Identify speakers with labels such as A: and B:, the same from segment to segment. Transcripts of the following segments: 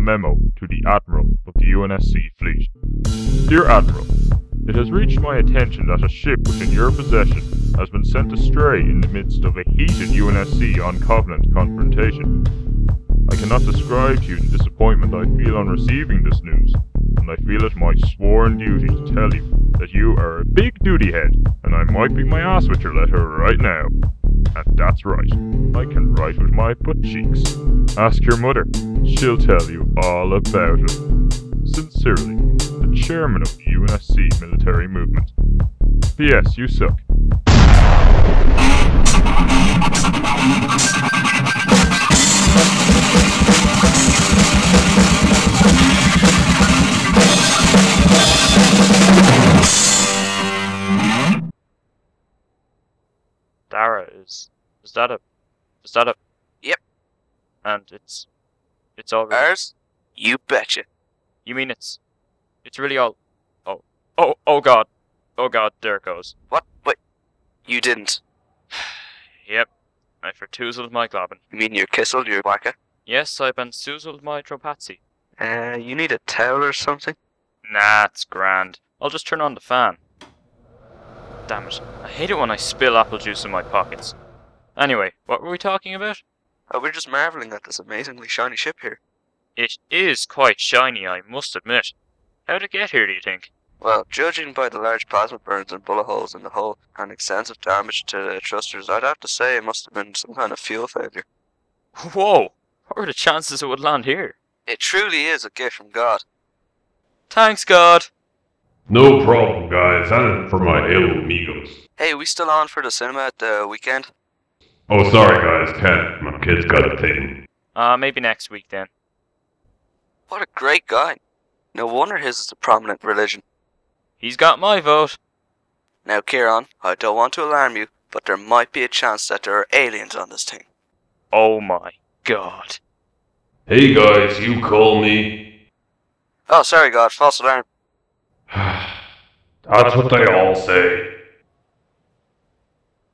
A: memo to the Admiral of the UNSC fleet. Dear Admiral, it has reached my attention that a ship within your possession has been sent astray in the midst of a heated UNSC on Covenant confrontation. I cannot describe to you the disappointment I feel on receiving this news, and I feel it my sworn duty to tell you that you are a big duty head, and I'm wiping my ass with your letter right now. And that's right, I can write with my butt cheeks. Ask your mother, she'll tell you all about it. Sincerely, the chairman of the UNSC military movement. P.S. You suck.
B: Is is that a is that a
C: Yep.
B: And it's it's all
C: Ours? You betcha.
B: you mean it's it's really all oh oh oh god oh god there it goes
C: What? Wait. You didn't.
B: yep I fortoozled my globbin
C: You mean you kissled your whacker?
B: yes I've been soozled my tropatsy
C: Uh, you need a towel or something?
B: nah it's grand I'll just turn on the fan damn it I hate it when I spill apple juice in my pockets anyway what were we talking about
C: Oh, we're just marveling at this amazingly shiny ship here.
B: it is quite shiny I must admit how'd it get here do you think
C: Well, judging by the large plasma burns and bullet holes in the hull and extensive damage to the thrusters, I'd have to say it must have been some kind of fuel failure.
B: Whoa! What were the chances it would land here?
C: It truly is a gift from God.
B: Thanks, God!
A: No problem, guys. And for my ill amigos.
C: Hey, we still on for the cinema at the weekend?
A: Oh, sorry, guys. Can't. My kid's got a thing.
B: Uh, maybe next week then.
C: What a great guy. No wonder his is a prominent religion.
B: He's got my vote.
C: Now, Kieran, I don't want to alarm you, but there might be a chance that there are aliens on this thing.
B: Oh my god.
A: Hey, guys. You call me.
C: Oh, sorry, God, false alarm.
A: That's what they all say.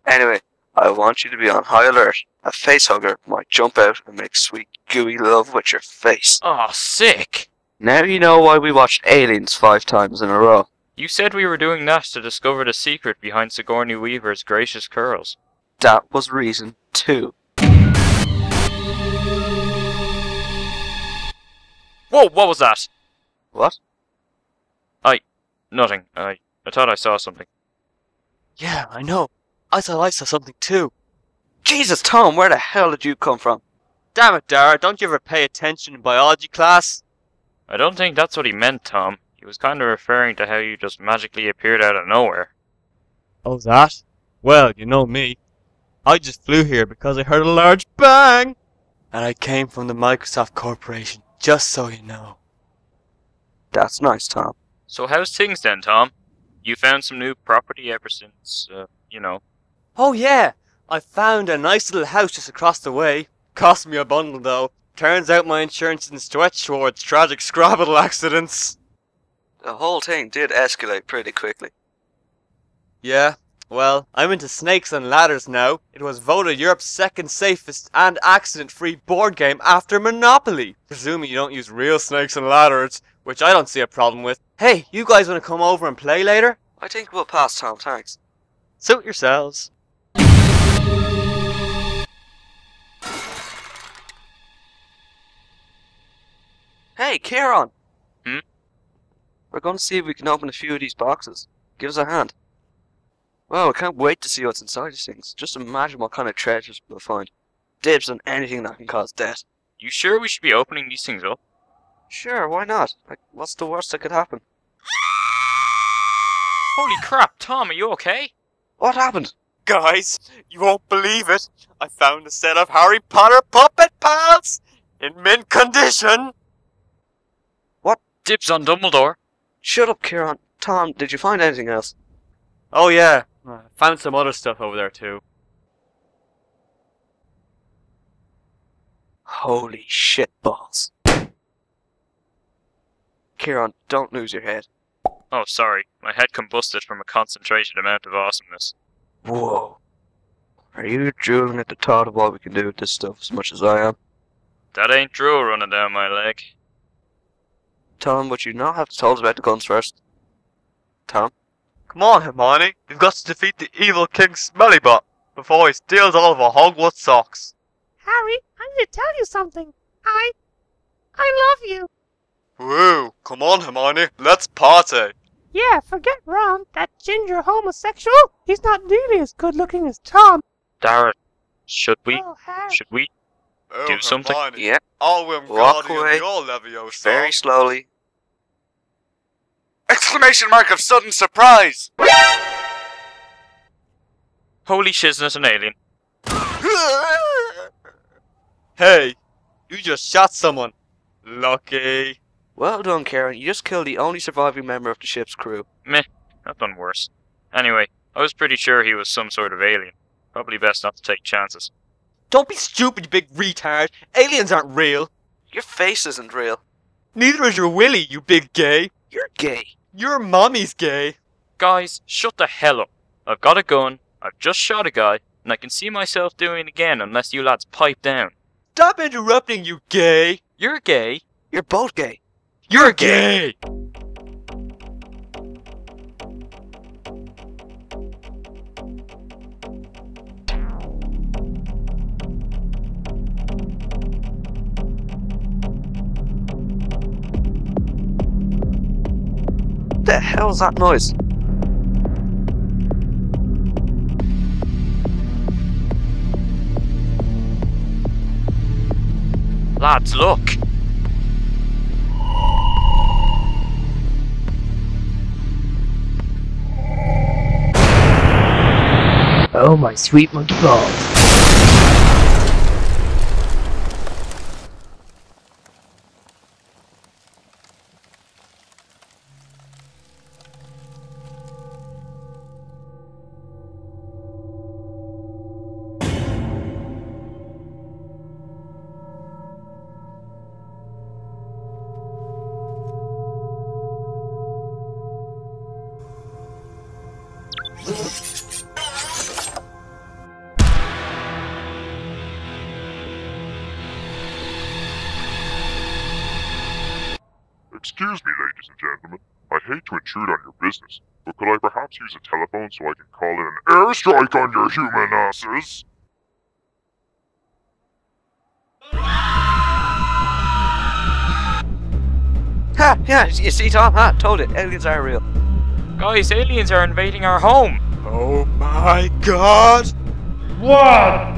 C: Anyway, I want you to be on high alert. A face hugger might jump out and make sweet, gooey love with your face.
B: Oh, sick!
C: Now you know why we watched Aliens five times in a row.
B: You said we were doing that to discover the secret behind Sigourney Weaver's gracious curls.
C: That was reason two.
B: Whoa, what was that?
C: What? I...
B: nothing. I, I thought I saw something.
D: Yeah, I know. I thought I saw something too.
C: Jesus, Tom, where the hell did you come from?
D: Damn it, Dara, don't you ever pay attention in biology class?
B: I don't think that's what he meant, Tom. He was kind of referring to how you just magically appeared out of nowhere.
D: Oh, that? Well, you know me. I just flew here because I heard a large bang! And I came from the Microsoft Corporation, just so you know.
C: That's nice, Tom.
B: So how's things then, Tom? You found some new property ever since, uh, you know.
D: Oh, yeah! I found a nice little house just across the way. Cost me a bundle, though. Turns out my insurance didn't stretch towards tragic Scrabble accidents.
C: The whole thing did escalate pretty quickly.
D: Yeah, well, I'm into snakes and ladders now. It was voted Europe's second safest and accident-free board game after Monopoly. Presuming you don't use real snakes and ladders, which I don't see a problem with. Hey, you guys want to come over and play later?
C: I think we'll pass, Tom, thanks.
D: Suit yourselves.
C: Hey, Kieran!
B: Hmm?
C: We're going to see if we can open a few of these boxes. Give us a hand. Well, I can't wait to see what's inside these things. Just imagine what kind of treasures we'll find. Dibs on anything that can cause death.
B: You sure we should be opening these things up?
C: Sure, why not? Like, what's the worst that could happen?
B: Holy crap, Tom, are you okay?
C: What happened?
D: Guys, you won't believe it. I found a set of Harry Potter puppet pals in mint condition.
B: Dibs on Dumbledore.
C: Shut up, Kieran. Tom, did you find anything else?
D: Oh yeah, I found some other stuff over there too.
C: Holy shit balls. Kieran, don't lose your head.
B: Oh, sorry. My head combusted from a concentrated amount of awesomeness.
C: Whoa. Are you drooling at the thought of what we can do with this stuff as much as I am?
B: That ain't drool running down my leg.
C: Tom, but you now have to tell us about the guns first. Tom?
D: Come on, Hermione. You've got to defeat the evil King Smellybot before he steals all of our Hogwarts socks.
E: Harry, I need to tell you something. I. I love you.
D: Woo! Come on, Hermione. Let's party.
E: Yeah, forget Ron, that ginger homosexual. He's not nearly as good looking as Tom.
B: Darren, should we?
E: Oh,
B: Should we?
D: Oh,
B: Do something?
D: Hermione.
C: Yeah,
D: I'll
C: Walk away.
D: Leviosa.
C: very slowly.
F: Exclamation mark of sudden surprise!
B: Holy shiznit, an alien.
D: Hey, you just shot someone. Lucky.
C: Well done, Karen. You just killed the only surviving member of the ship's crew.
B: Meh, I've done worse. Anyway, I was pretty sure he was some sort of alien. Probably best not to take chances.
D: Don't be stupid, you big retard. Aliens aren't real.
C: Your face isn't real.
D: Neither is your willy, you big gay.
C: You're gay.
D: Your mommy's gay.
B: Guys, shut the hell up. I've got a gun, I've just shot a guy, and I can see myself doing it again unless you lads pipe down.
D: Stop interrupting, you gay.
B: You're gay.
C: You're both gay.
B: You're gay!
C: What hell's that noise?
B: Lads, look!
E: Oh, my sweet monkey balls.
A: Excuse me, ladies and gentlemen. I hate to intrude on your business, but could I perhaps use a telephone so I can call in an airstrike on your human asses?
C: Ha! Yeah, you see, Tom? Ha! Told it. Aliens are real.
B: Guys, aliens are invading our home.
D: Oh my god!
G: What?